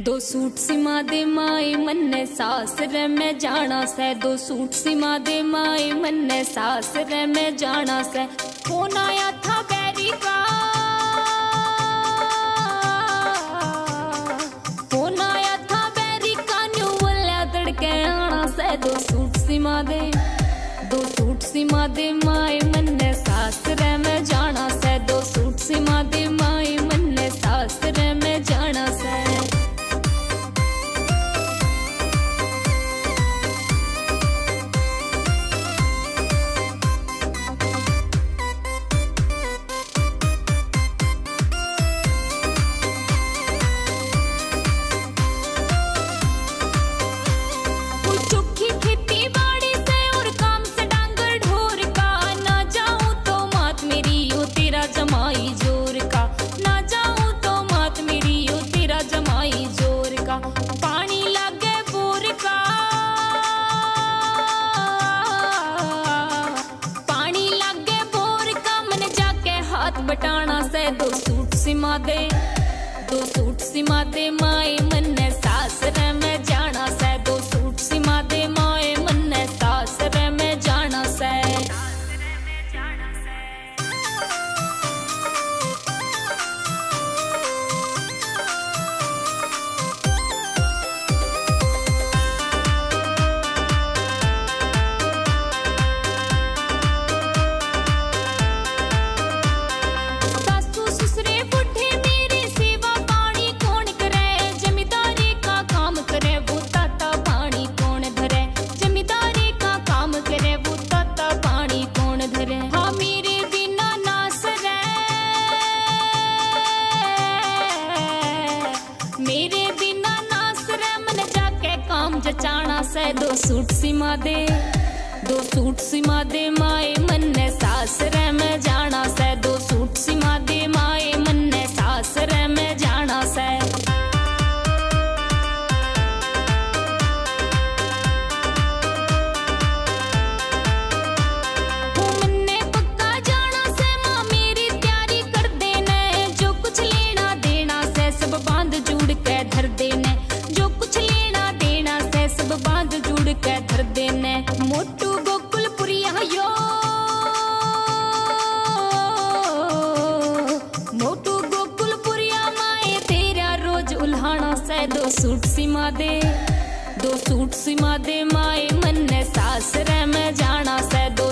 दो सूट सिमा दे माए, मन्ने सास रे मैं जाना से। दो सूट सिमा दे माए, मन्ने सास रे मैं जाना से। फ़ोन आया था बैरी का। फ़ोन आया था बैरी का, न्यू बोला तड़के आना से। दो सूट सिमा दे, दो सूट सिमा दे माए, मन्ने सास रे मैं जाना बटाना से दो सूट सिमा दे, दो सूट सिमा दे माए मन सास रे मैं जाना से। जचाना से दो सूट सिमा दे, दो सूट सिमा दे माए मन सास रे मैं जुड़ धर देने। मोटू गोकुल पुरिया यो मोटू माए, तेरा रोज उल्हाना से दो सूट सिमा दे। दो सूट सिमा दे माए, मन सास रे मैं जाना से दो